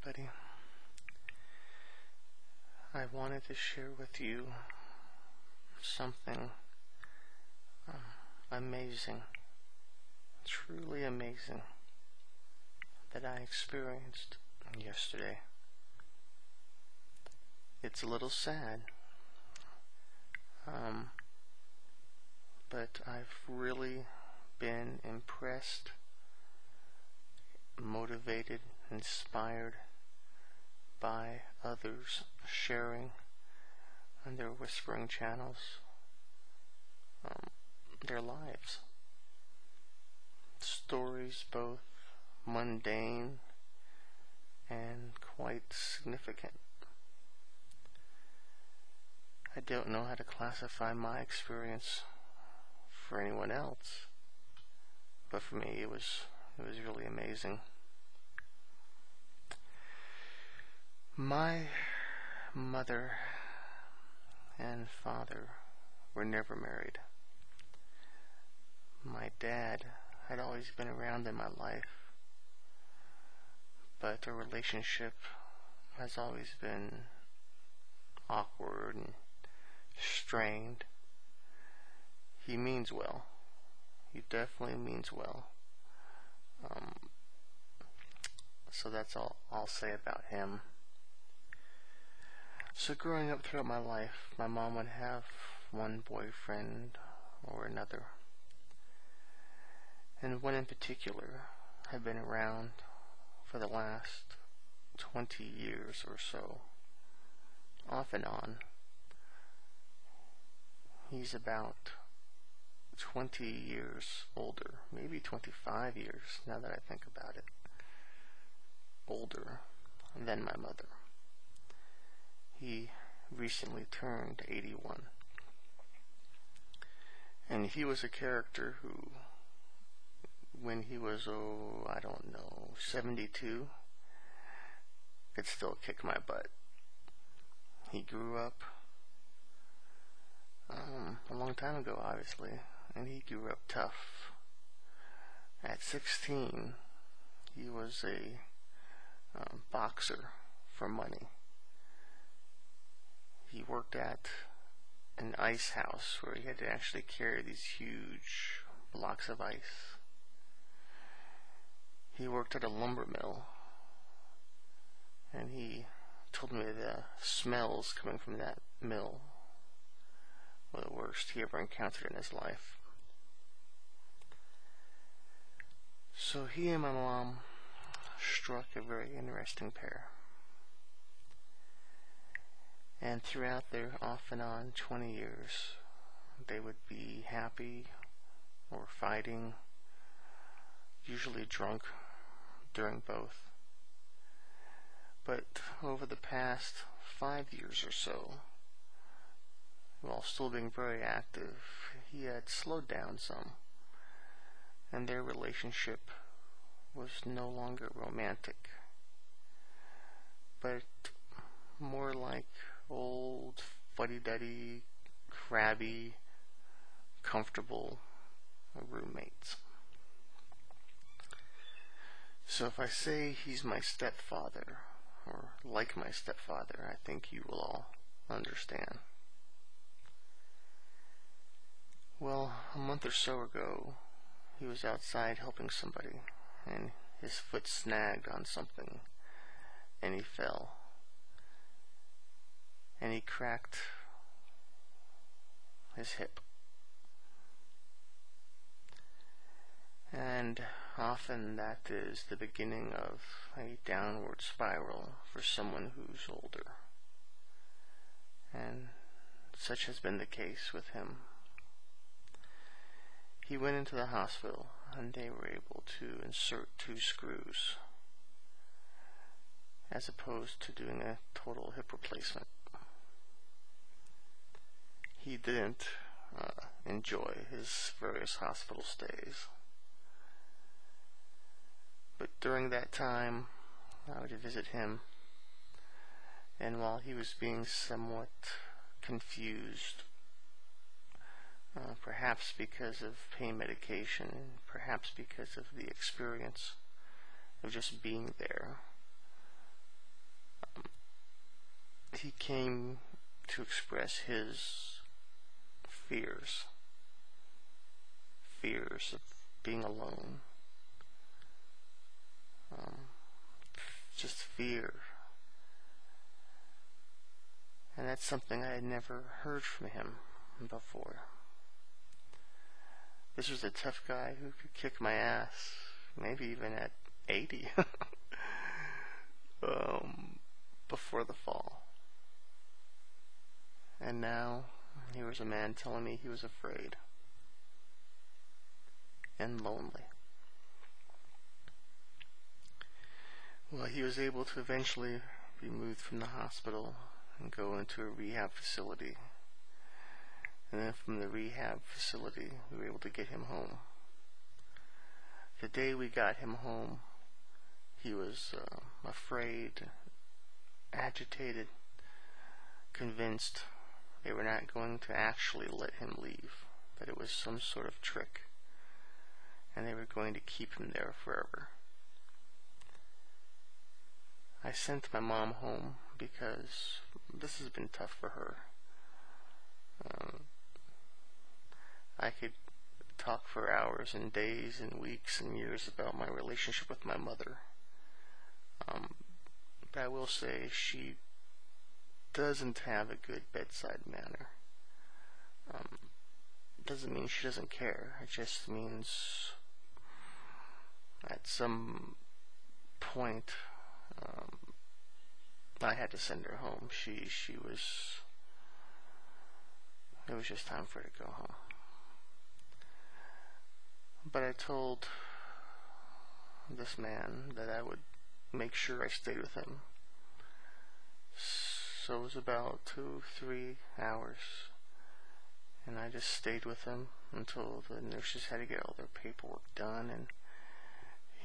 everybody. I wanted to share with you something um, amazing, truly amazing, that I experienced yesterday. It's a little sad, um, but I've really been impressed, motivated, inspired by others sharing on their whispering channels um, their lives. Stories both mundane and quite significant. I don't know how to classify my experience for anyone else, but for me it was it was really amazing. My mother and father were never married. My dad had always been around in my life, but our relationship has always been awkward and strained. He means well. He definitely means well. Um, so that's all I'll say about him. So growing up throughout my life, my mom would have one boyfriend or another. And one in particular had been around for the last 20 years or so, off and on. He's about 20 years older, maybe 25 years now that I think about it, older than my mother. He recently turned 81. And he was a character who, when he was, oh, I don't know, 72, could still kick my butt. He grew up um, a long time ago, obviously, and he grew up tough. At 16, he was a um, boxer for money he worked at an ice house where he had to actually carry these huge blocks of ice. He worked at a lumber mill, and he told me the smells coming from that mill were the worst he ever encountered in his life. So he and my mom struck a very interesting pair. And throughout their off and on 20 years, they would be happy or fighting, usually drunk during both. But over the past five years or so, while still being very active, he had slowed down some, and their relationship was no longer romantic, but more like old, fuddy-duddy, crabby, comfortable roommates. So if I say he's my stepfather, or like my stepfather, I think you will all understand. Well, a month or so ago, he was outside helping somebody, and his foot snagged on something, and he fell and he cracked his hip. And often that is the beginning of a downward spiral for someone who's older. And such has been the case with him. He went into the hospital and they were able to insert two screws as opposed to doing a total hip replacement he didn't uh, enjoy his various hospital stays. But during that time, I would visit him, and while he was being somewhat confused, uh, perhaps because of pain medication, perhaps because of the experience of just being there, he came to express his fears. Fears of being alone. Um, just fear. And that's something I had never heard from him before. This was a tough guy who could kick my ass, maybe even at 80, um, before the fall. And now, here was a man telling me he was afraid and lonely. Well, he was able to eventually be moved from the hospital and go into a rehab facility. And then from the rehab facility, we were able to get him home. The day we got him home, he was uh, afraid, agitated, convinced they were not going to actually let him leave, that it was some sort of trick, and they were going to keep him there forever. I sent my mom home because this has been tough for her. Um, I could talk for hours and days and weeks and years about my relationship with my mother. Um, but I will say she doesn't have a good bedside manner. Um, doesn't mean she doesn't care. It just means at some point um, I had to send her home. She she was. It was just time for her to go home. But I told this man that I would make sure I stayed with him. So it was about two, three hours. And I just stayed with him until the nurses had to get all their paperwork done and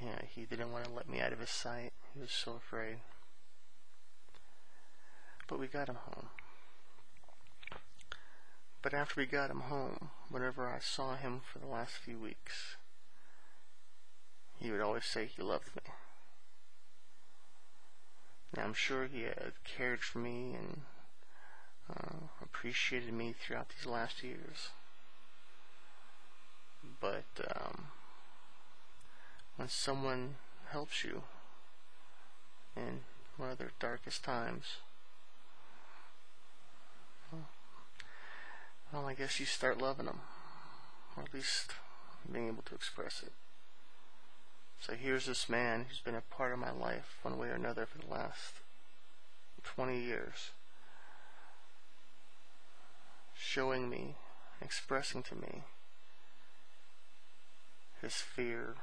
yeah, he didn't want to let me out of his sight. He was so afraid. But we got him home. But after we got him home, whenever I saw him for the last few weeks, he would always say he loved me. I'm sure he had cared for me and uh, appreciated me throughout these last years. But um, when someone helps you in one of their darkest times, well, I guess you start loving them, or at least being able to express it. So here's this man who's been a part of my life one way or another for the last 20 years, showing me, expressing to me his fear,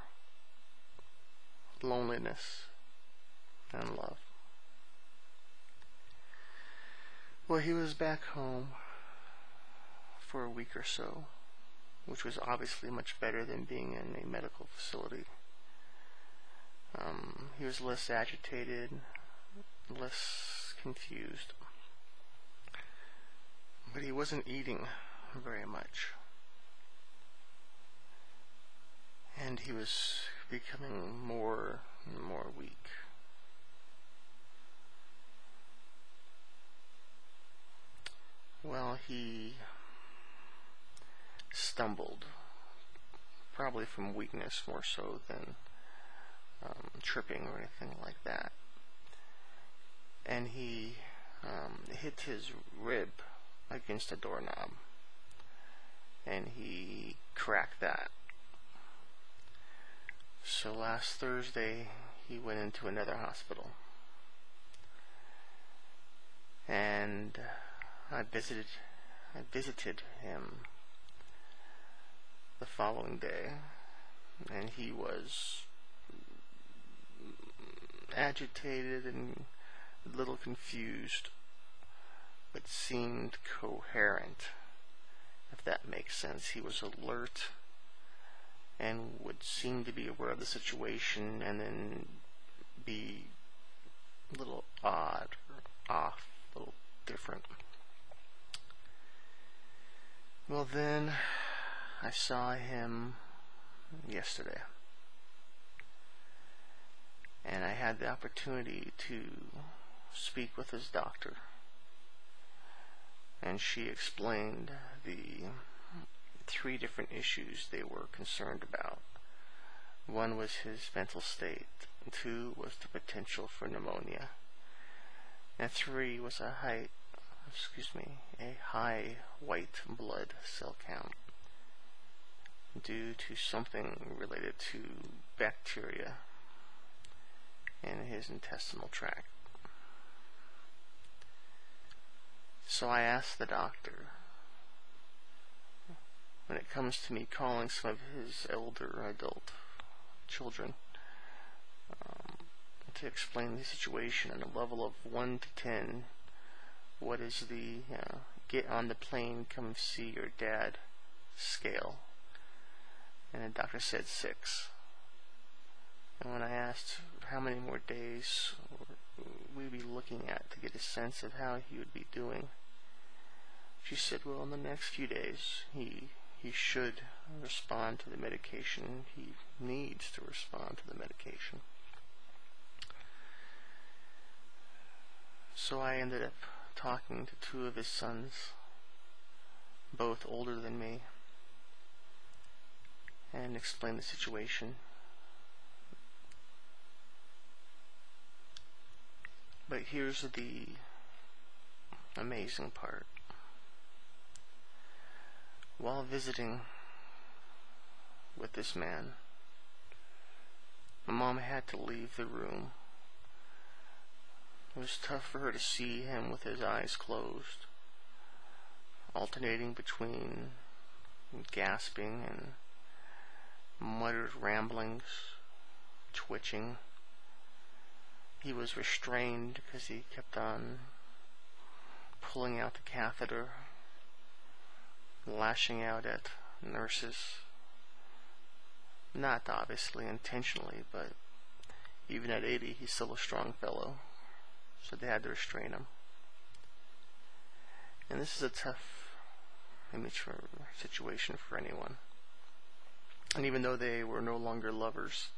loneliness, and love. Well, he was back home for a week or so, which was obviously much better than being in a medical facility. Um, he was less agitated, less confused, but he wasn't eating very much. And he was becoming more and more weak. Well, he stumbled, probably from weakness more so than um, tripping or anything like that. And he um, hit his rib against a doorknob, and he cracked that. So last Thursday, he went into another hospital. And I visited I visited him the following day, and he was agitated and a little confused, but seemed coherent, if that makes sense. He was alert and would seem to be aware of the situation and then be a little odd or off, a little different. Well, then I saw him yesterday. And I had the opportunity to speak with his doctor. And she explained the three different issues they were concerned about. One was his mental state, two was the potential for pneumonia, and three was a high, excuse me, a high white blood cell count due to something related to bacteria in his intestinal tract. So I asked the doctor, when it comes to me calling some of his elder adult children, um, to explain the situation on a level of 1 to 10, what is the uh, get on the plane, come see your dad scale? And the doctor said 6. And when I asked how many more days we'd be looking at to get a sense of how he would be doing, she said, well, in the next few days, he he should respond to the medication. He needs to respond to the medication. So I ended up talking to two of his sons, both older than me, and explained the situation. But here's the amazing part while visiting with this man, my mom had to leave the room. It was tough for her to see him with his eyes closed, alternating between gasping and muttered ramblings, twitching. He was restrained because he kept on pulling out the catheter lashing out at nurses. Not obviously intentionally, but even at 80, he's still a strong fellow. So they had to restrain him. And this is a tough image for situation for anyone. And even though they were no longer lovers,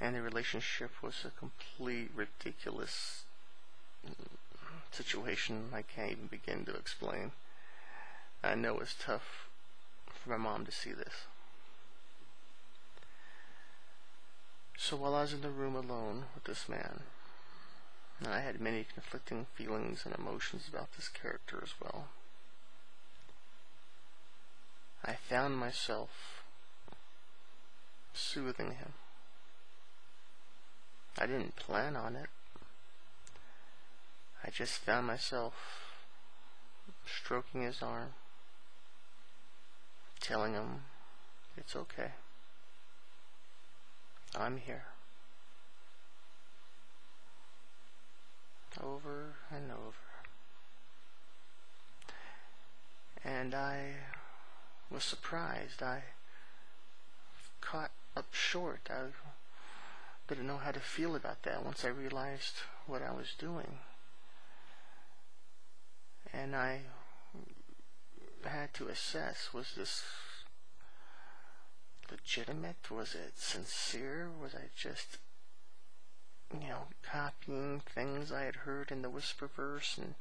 and the relationship was a complete ridiculous mm, situation I can't even begin to explain. I know it's tough for my mom to see this. So while I was in the room alone with this man, and I had many conflicting feelings and emotions about this character as well. I found myself soothing him. I didn't plan on it. I just found myself stroking his arm telling him it's okay. I'm here. Over and over. And I was surprised. I caught up short. I didn't know how to feel about that once I realized what I was doing. And I had to assess was this legitimate? Was it sincere? Was I just, you know, copying things I had heard in the Whisperverse and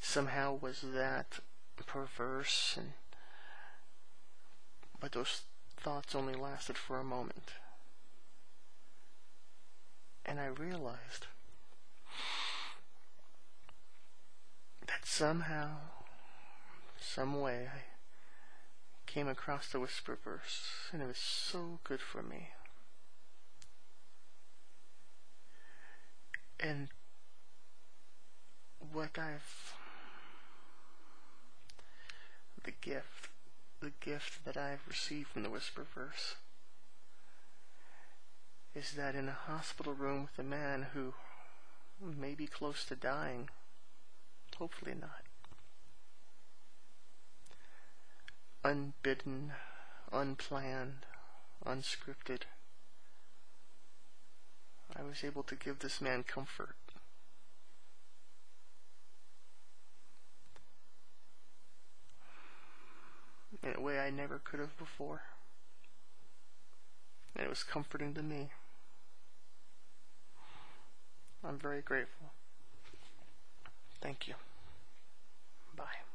somehow was that perverse and but those thoughts only lasted for a moment. And I realized that somehow some way I came across the Whisperverse, and it was so good for me. And what I've the gift the gift that I've received from the Whisperverse is that in a hospital room with a man who may be close to dying, hopefully not, unbidden, unplanned, unscripted. I was able to give this man comfort. In a way I never could have before. And it was comforting to me. I'm very grateful. Thank you. Bye.